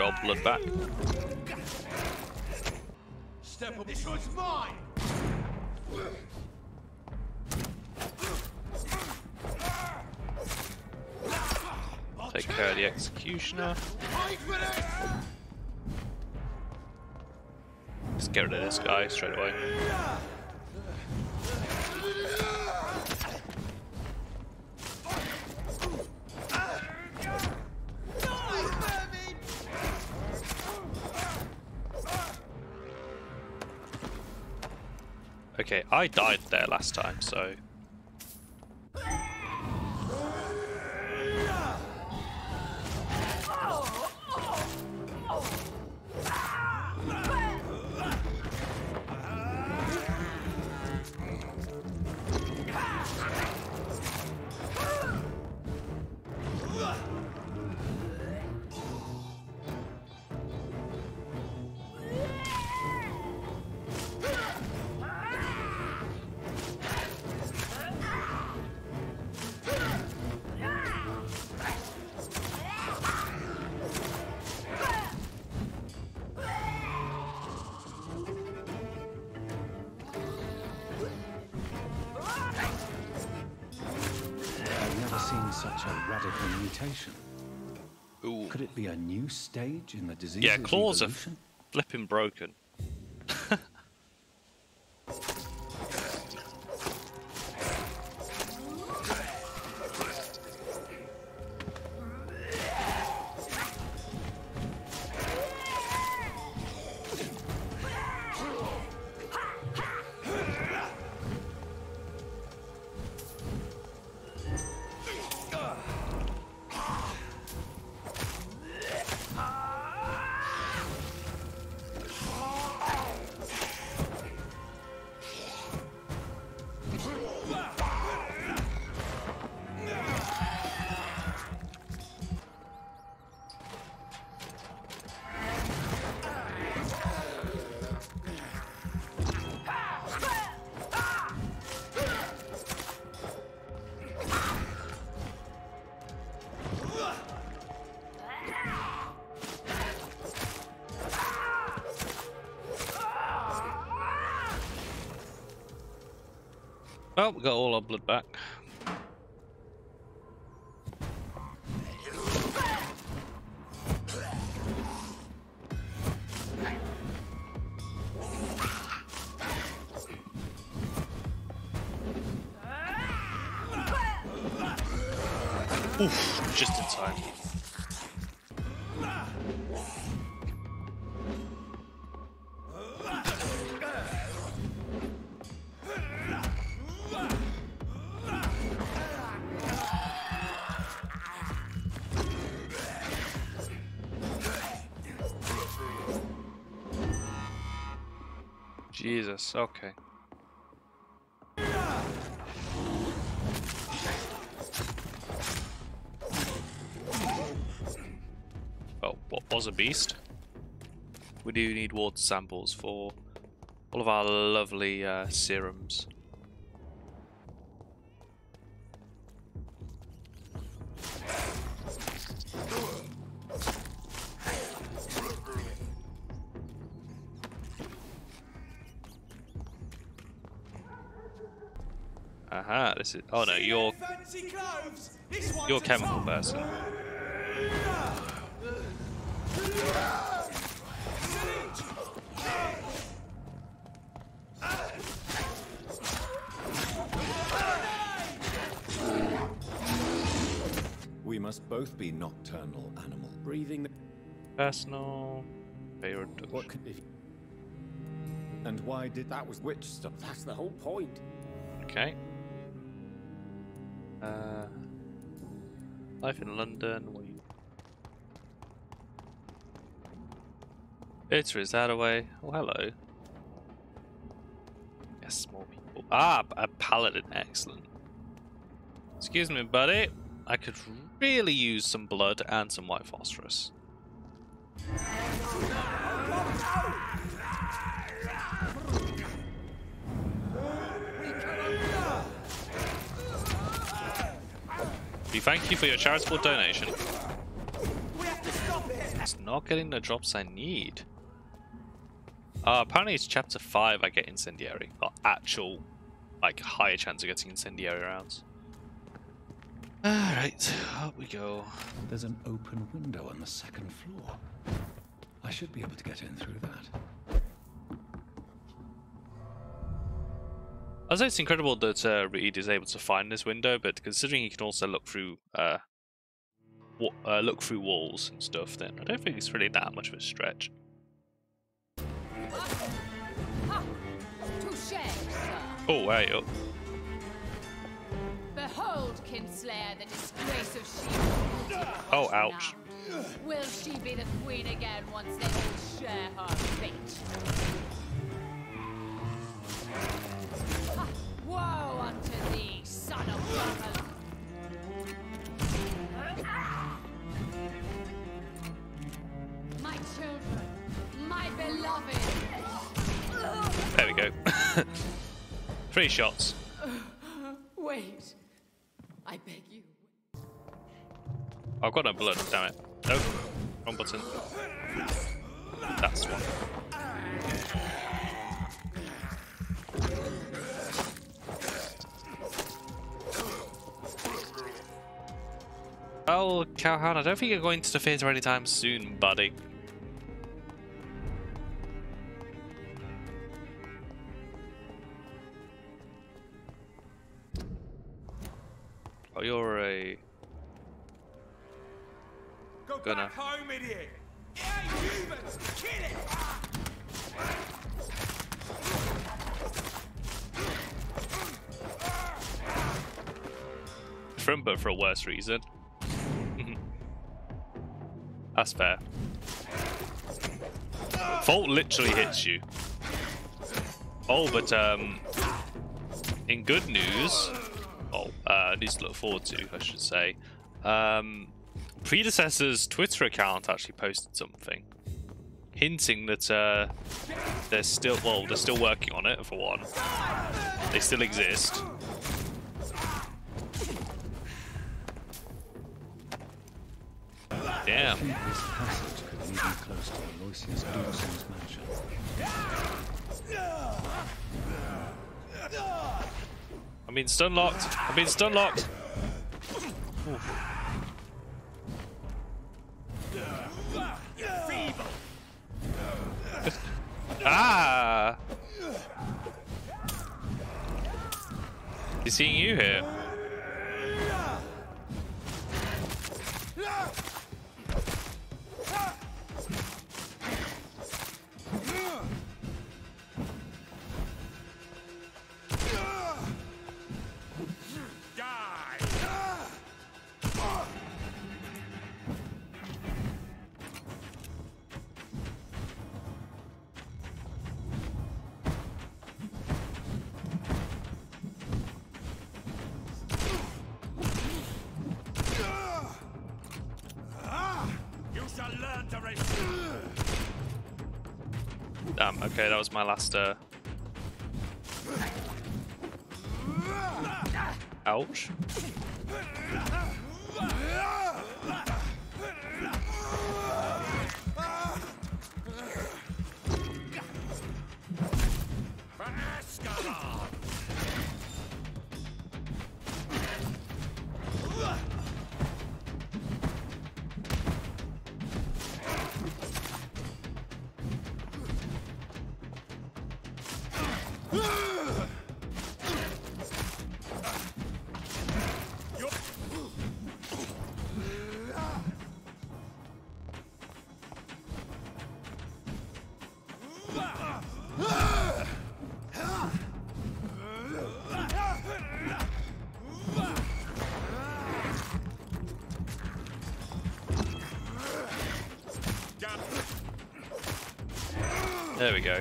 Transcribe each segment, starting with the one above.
old blood back. Step up. This one's mine. Take care of the executioner. Let's get rid of this guy straight away. Okay, I died there last time, so such a radical mutation. Ooh. Could it be a new stage in the disease? Yeah, claws are flipping broken. Well, we got all our blood back. Oof, just in time. Jesus, okay. Well, what was a beast? We do need water samples for all of our lovely uh, serums. Aha, this is. Oh no, you're Fancy clothes. This one's you're a a chemical top. person. We must both be nocturnal animal, breathing. The... Personal favorite. What could if? And why did that was witch stuff? That's the whole point. Okay. Uh, life in London. What you... Is that away? Oh, hello. Yes, more people. Ah, a paladin. Excellent. Excuse me, buddy. I could really use some blood and some white phosphorus. We thank you for your charitable donation. We have to stop it. It's not not getting the drops I need. Uh, apparently it's chapter 5 I get incendiary. Or actual, like, higher chance of getting incendiary rounds. Alright, up we go. There's an open window on the second floor. I should be able to get in through that. I'd say it's incredible that uh, Reed is able to find this window, but considering he can also look through uh, uh, look through walls and stuff, then I don't think it's really that much of a stretch. Ha! Touche, sir. Oh, hey, oh. Behold, Kinslayer, the disgrace of she. Oh, ouch. Will she be the queen again once they all share her fate? Ha! Woe unto thee, son of Yarmouth! My children, my beloved! There we go. Three shots. Wait, I beg you. I've got no blood, damn it. Nope. Wrong button. That's one. Oh, Calhoun, I don't think you're going to the theatre anytime soon, buddy. Oh, you're a... Go Gonna. back home, idiot! Humans! Kill it! from but for a worse reason. That's fair. Fault literally hits you. Oh, but um, in good news, oh, uh, news to look forward to, I should say. Um, predecessor's Twitter account actually posted something, hinting that uh, they're still well, they're still working on it for one. They still exist. Damn. I this passage could lead me close to Aloysius Doomson's mansion. I'm being stun locked. I'm being stun locked. ah! He's seeing you here. Okay, that was my last, uh... Ouch. There we go.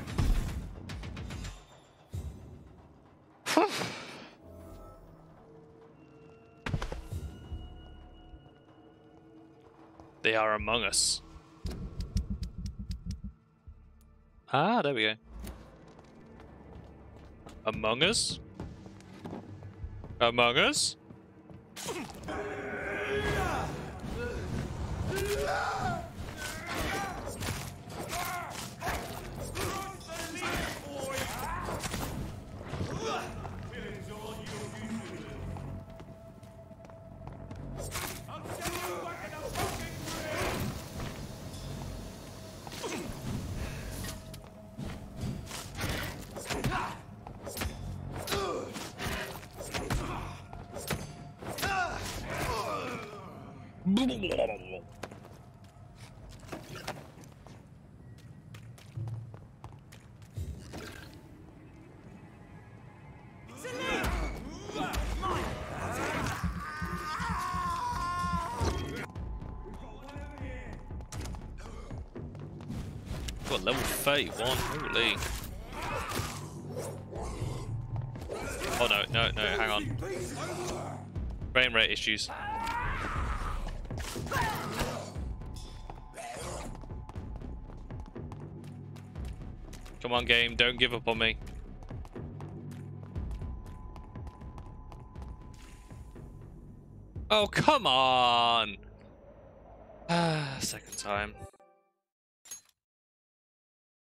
they are among us. Ah, there we go. Among us? Among us? Got level 31, holy. Oh no, no, no, hang on. Frame rate issues. Come on game, don't give up on me. Oh, come on! Ah, second time.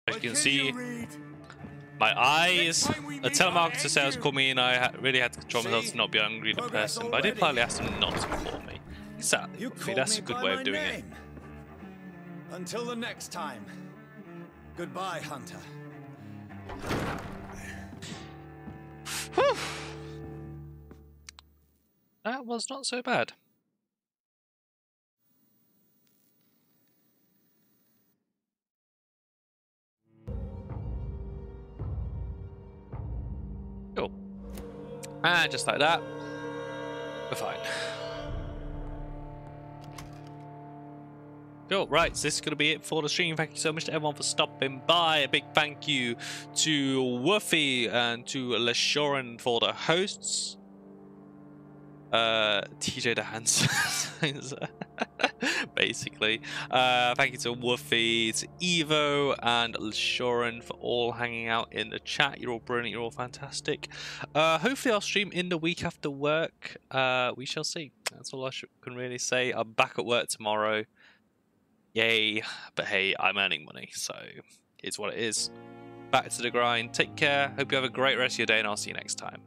As you can see, my eyes. A telemarketer sales called me and I ha really had to control myself to not be angry at the person, but I did politely ask them not to call me. Exactly. I that's a good way of doing it. Until the next time. Goodbye, Hunter. That was not so bad. Cool. And just like that, we're fine. Cool, right, so this is going to be it for the stream. Thank you so much to everyone for stopping by. A big thank you to Woofy and to Lashoran for the hosts. Uh, TJ the Hands, basically. Uh, thank you to Woofy, to Evo, and Lashoran for all hanging out in the chat. You're all brilliant, you're all fantastic. Uh, hopefully, I'll stream in the week after work. Uh, we shall see. That's all I can really say. I'm back at work tomorrow. Yay. But hey, I'm earning money, so it's what it is. Back to the grind. Take care. Hope you have a great rest of your day, and I'll see you next time.